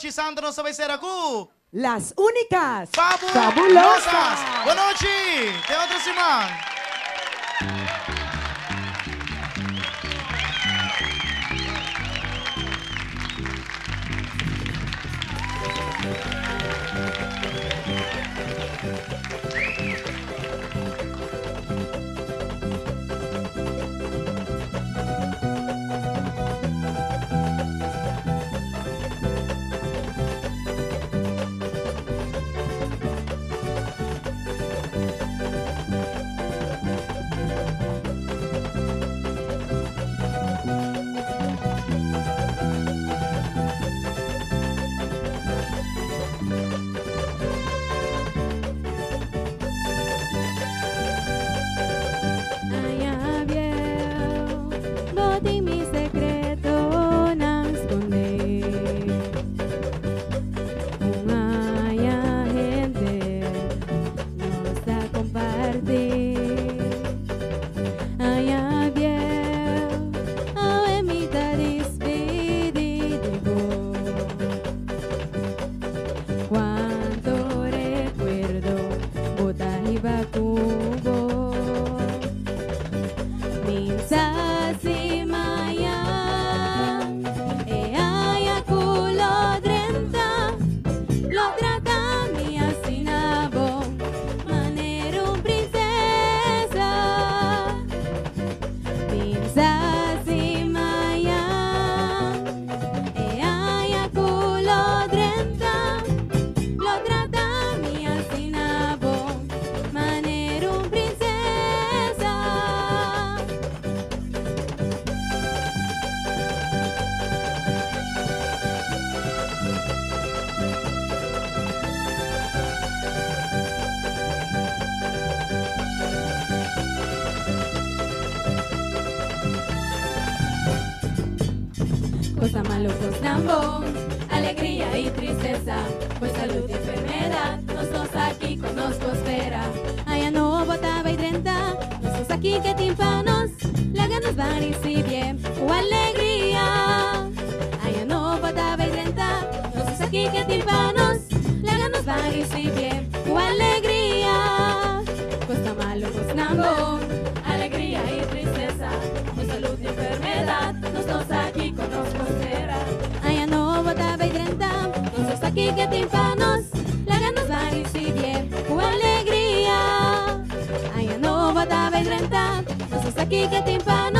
Chisándonos sa Beceracú. Las únicas. Fabulosas. Buenas noches. Teatro Simán. Cosa malo, cosa ambón, alegría y tristeza, pues salud y enfermedad, nosotros aquí conozco espera. Allá no botaba y treinta, nosotros aquí que timpanos, la ganas van y si bien, o alegría. Allá no botaba y treinta, nosotros aquí que timpanos, la ganas van y si bien, que ganas van y si bien, o alegría. Allá no botaba y treinta, nosotros aquí que timpanos.